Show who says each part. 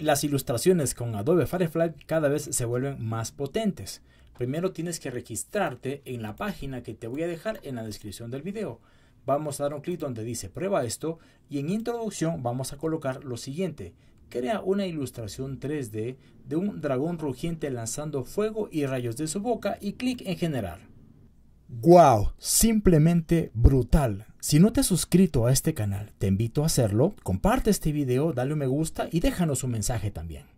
Speaker 1: Las ilustraciones con Adobe Firefly cada vez se vuelven más potentes. Primero tienes que registrarte en la página que te voy a dejar en la descripción del video. Vamos a dar un clic donde dice prueba esto y en introducción vamos a colocar lo siguiente. Crea una ilustración 3D de un dragón rugiente lanzando fuego y rayos de su boca y clic en generar. ¡Wow! Simplemente brutal. Si no te has suscrito a este canal, te invito a hacerlo, comparte este video, dale un me gusta y déjanos un mensaje también.